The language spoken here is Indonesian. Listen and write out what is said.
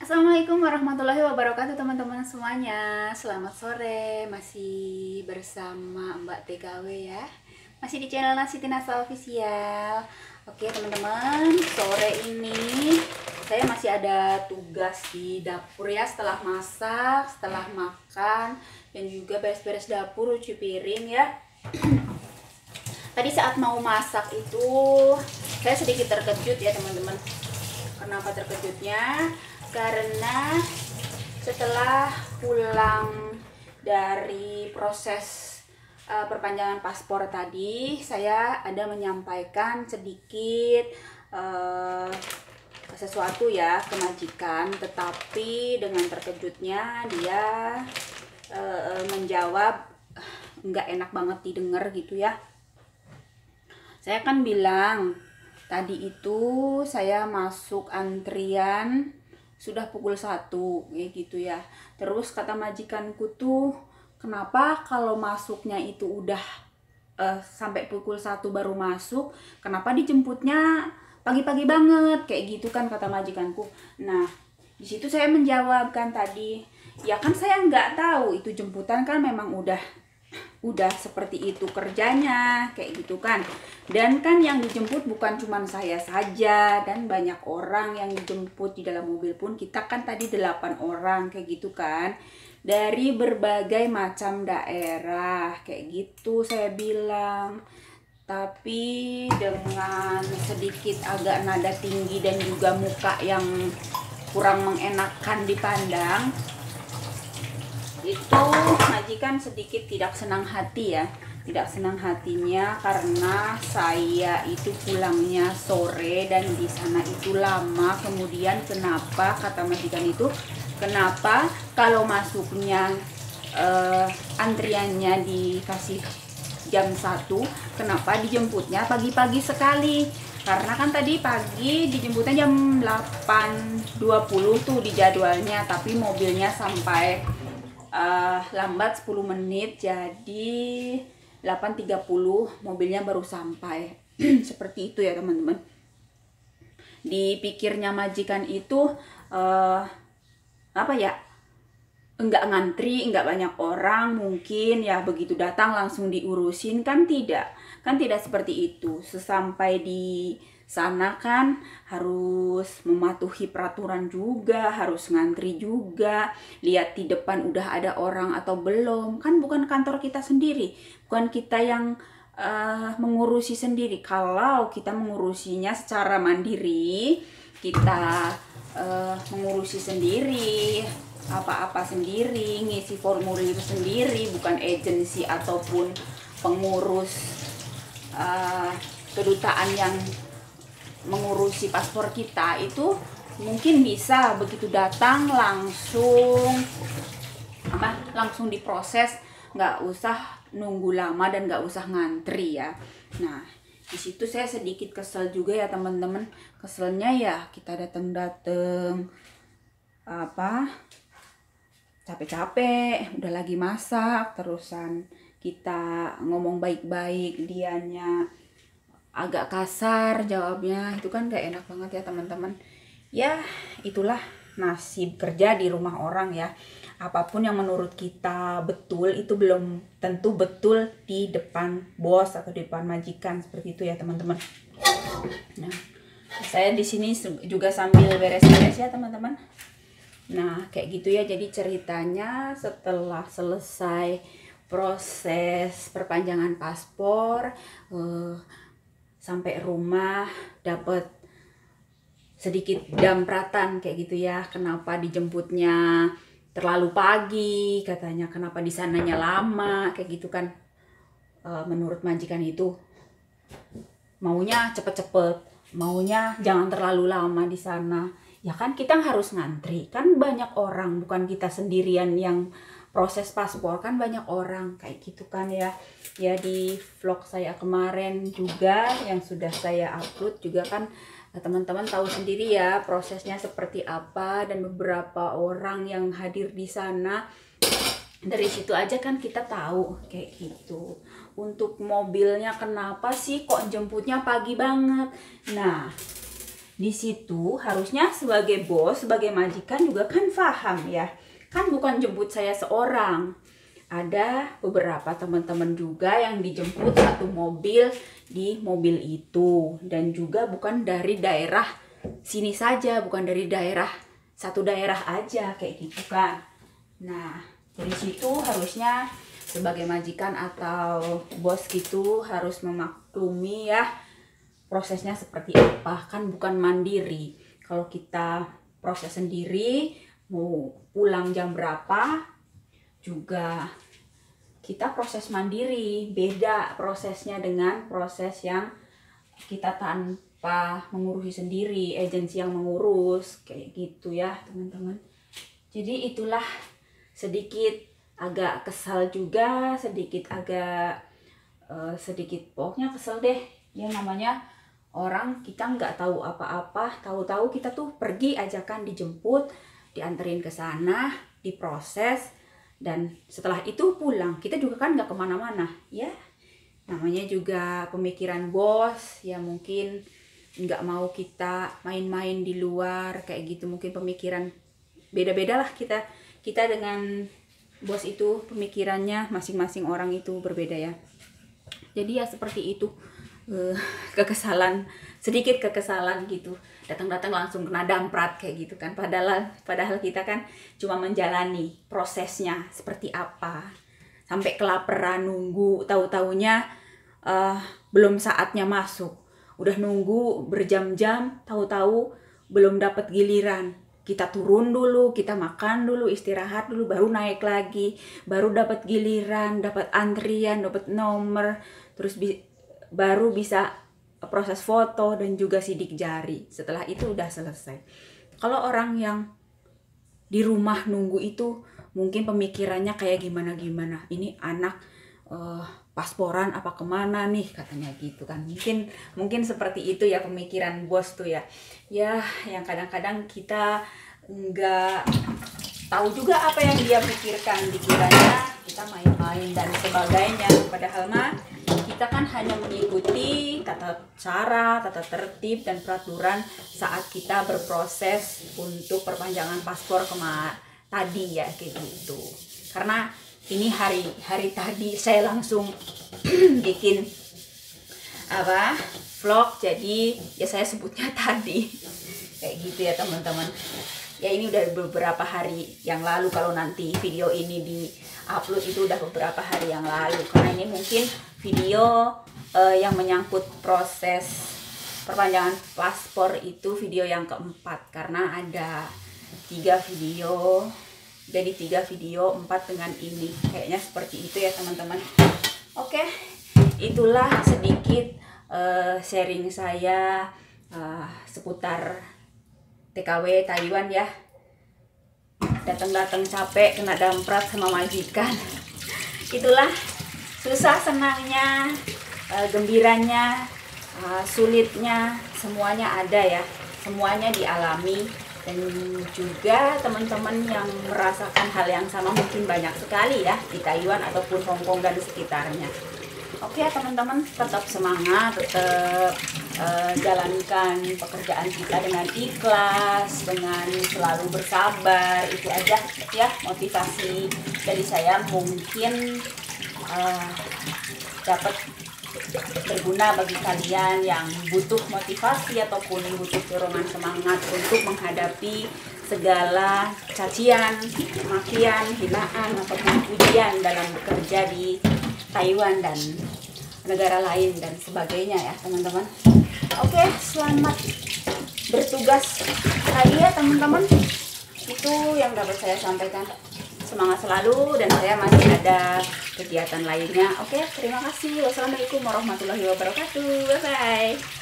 Assalamualaikum warahmatullahi wabarakatuh teman-teman semuanya. Selamat sore Masih bersama Mbak TKW ya. Masih di channel Nasi Tinasa Official. Oke teman-teman Sore ini Saya masih ada tugas di dapur ya Setelah masak Setelah makan Dan juga beres-beres dapur Cuci piring ya. Tadi saat mau masak itu Saya sedikit terkejut ya teman-teman. Kenapa terkejutnya? Karena setelah pulang dari proses uh, perpanjangan paspor tadi, saya ada menyampaikan sedikit uh, sesuatu ya ke majikan, tetapi dengan terkejutnya dia uh, menjawab nggak enak banget didengar gitu ya. Saya kan bilang tadi itu saya masuk antrian sudah pukul satu kayak gitu ya. Terus kata majikanku tuh kenapa kalau masuknya itu udah eh, sampai pukul satu baru masuk kenapa dijemputnya pagi-pagi banget? Kayak gitu kan kata majikanku. Nah di situ saya menjawab kan tadi ya kan saya nggak tahu itu jemputan kan memang udah udah seperti itu kerjanya kayak gitu kan. Dan kan yang dijemput bukan cuma saya saja dan banyak orang yang dijemput di dalam mobil pun. Kita kan tadi delapan orang kayak gitu kan. Dari berbagai macam daerah kayak gitu saya bilang. Tapi dengan sedikit agak nada tinggi dan juga muka yang kurang mengenakan dipandang itu majikan sedikit tidak senang hati ya. Tidak senang hatinya karena saya itu pulangnya sore dan di sana itu lama. Kemudian kenapa kata majikan itu kenapa kalau masuknya eh, antriannya dikasih jam 1 kenapa dijemputnya pagi-pagi sekali? Karena kan tadi pagi dijemputnya jam 8.20 tuh di jadwalnya tapi mobilnya sampai uh, lambat 10 menit jadi 8.30 mobilnya baru sampai. Seperti itu ya teman-teman. Dipikirnya majikan itu uh, apa ya enggak ngantri enggak banyak orang mungkin ya begitu datang langsung diurusin kan tidak. Kan tidak seperti itu. Sesampai di sana kan harus mematuhi peraturan juga, harus ngantri juga, lihat di depan udah ada orang atau belum. Kan bukan kantor kita sendiri, bukan kita yang uh, mengurusi sendiri. Kalau kita mengurusinya secara mandiri, kita uh, mengurusi sendiri, apa-apa sendiri, ngisi formulir sendiri, bukan agensi ataupun pengurus uh, kedutaan yang mengurusi paspor kita itu mungkin bisa begitu datang langsung apa langsung diproses. Nggak usah nunggu lama dan nggak usah ngantri ya. Nah di situ saya sedikit kesel juga ya teman-teman. Keselnya ya kita datang-datang apa capek-capek udah lagi masak terusan kita ngomong baik-baik dianya agak kasar jawabnya. Itu kan gak enak banget ya teman-teman. Ya itulah nasib kerja di rumah orang ya. Apa pun yang menurut kita betul itu belum tentu betul di depan bos atau di depan majikan. Seperti itu ya teman-teman. Nah saya di sini juga sambil beres-beres ya teman-teman. Nah kayak gitu ya. Jadi ceritanya setelah selesai proses perpanjangan paspor uh, sampai rumah dapat sedikit dampratan kayak gitu ya. Kenapa dijemputnya terlalu pagi? Katanya kenapa di sananya lama? Kayak gitu kan. E, menurut majikan itu maunya cepet-cepet maunya jangan terlalu lama di sana. Ya kan kita harus ngantri. Kan banyak orang bukan kita sendirian yang proses paspor. Kan banyak orang kayak gitu kan ya. Ya di vlog saya kemarin juga yang sudah saya upload juga kan teman-teman tahu sendiri ya prosesnya seperti apa dan beberapa orang yang hadir di sana. Dari situ aja kan kita tahu kayak gitu. Untuk mobilnya kenapa sih kok jemputnya pagi banget? Nah di situ harusnya sebagai bos sebagai majikan juga kan paham ya kan bukan jemput saya seorang. Ada beberapa teman-teman juga yang dijemput satu mobil di mobil itu. Dan juga bukan dari daerah sini saja bukan dari daerah satu daerah aja kayak gitu kan nah dari situ harusnya sebagai majikan atau bos gitu harus memaklumi ya prosesnya seperti apa. Kan bukan mandiri. Kalau kita proses sendiri mau pulang jam berapa? Juga kita proses mandiri. Beda prosesnya dengan proses yang kita tanpa mengurusi sendiri agensi yang mengurus kayak gitu ya teman-teman. Jadi itulah sedikit agak kesal juga sedikit agak eh, sedikit pokoknya kesel deh. Ya namanya orang kita nggak tahu apa-apa. Tahu-tahu kita tuh pergi aja kan dijemput dianterin ke sana diproses dan setelah itu pulang. Kita juga kan nggak ke mana-mana. Ya namanya juga pemikiran bos ya mungkin nggak mau kita main-main di luar kayak gitu. Mungkin pemikiran beda-beda lah kita kita dengan bos itu pemikirannya masing-masing orang itu berbeda ya. Jadi ya seperti itu eh, kekesalan sedikit kekesalan gitu datang-datang langsung kena damprat kayak gitu kan. Padahal padahal kita kan cuma menjalani prosesnya seperti apa. Sampai kelaparan nunggu tahu-taunya eh, belum saatnya masuk. Udah nunggu berjam-jam tahu-tahu belum dapat giliran. Kita turun dulu kita makan dulu istirahat dulu baru naik lagi. Baru dapat giliran dapat antrian dapat nomor. Terus bi- baru bisa proses foto dan juga sidik jari. Setelah itu udah selesai. Kalau orang yang di rumah nunggu itu mungkin pemikirannya kayak gimana gimana ini anak eh, pasporan apa ke mana nih? Katanya gitu kan. Mungkin mungkin seperti itu ya pemikiran bos tuh ya. Ya yang kadang-kadang kita nggak tahu juga apa yang dia pikirkan. Dikiranya kita main-main dan sebagainya. Padahal mah kita kan hanya mengikuti tata cara, tata tertib dan peraturan saat kita berproses untuk perpanjangan paspor kema tadi ya kayak gitu. Karena ini hari hari tadi saya langsung bikin apa vlog jadi ya saya sebutnya tadi. Kayak gitu ya teman-teman. Ya ini udah beberapa hari yang lalu kalau nanti video ini di upload itu udah beberapa hari yang lalu. Karena ini mungkin video eh, yang menyangkut proses perpanjangan paspor itu video yang keempat. Karena ada tiga video jadi tiga video empat dengan ini. Kayaknya seperti itu ya teman-teman. Oke itulah sedikit eh, sharing saya eh, seputar TKW Taiwan ya. Datang-datang capek kena damprat sama majikan. Itulah susah senangnya eh, gembiranya eh, sulitnya semuanya ada ya. Semuanya dialami. Dan juga teman-teman yang merasakan hal yang sama mungkin banyak sekali ya di Taiwan ataupun Hong Kong dan sekitarnya. Oke ya teman-teman tetap semangat, tetap eh, jalankan pekerjaan kita dengan ikhlas, dengan selalu bersabar. Itu aja ya motivasi dari saya. Mungkin eh, dapat berguna bagi kalian yang butuh motivasi ataupun butuh dorongan semangat untuk menghadapi segala cacian, makian, hinaan ataupun pujian dalam bekerja di Taiwan dan negara lain dan sebagainya ya teman-teman. Oke, selamat bertugas lagi ya teman-teman. Itu yang dapat saya sampaikan. Semangat selalu dan saya masih ada kegiatan lainnya. Oke, terima kasih. Wassalamualaikum warahmatullahi wabarakatuh. Bye bye.